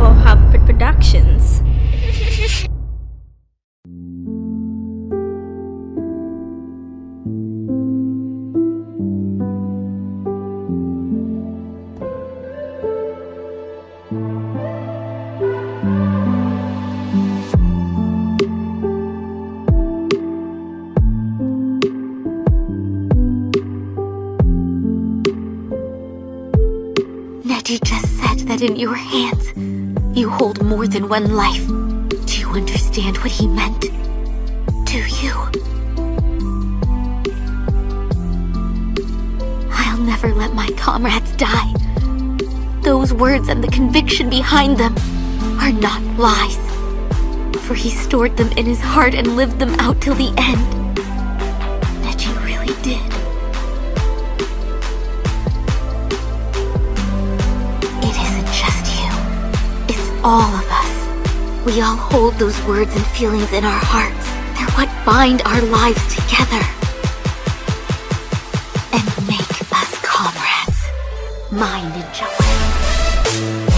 for Hub Productions. Neji just said that in your hands, you hold more than one life. Do you understand what he meant? Do you? I'll never let my comrades die. Those words and the conviction behind them are not lies. For he stored them in his heart and lived them out till the end. Neji really did. All of us. We all hold those words and feelings in our hearts. They're what bind our lives together. And make us comrades. My ninja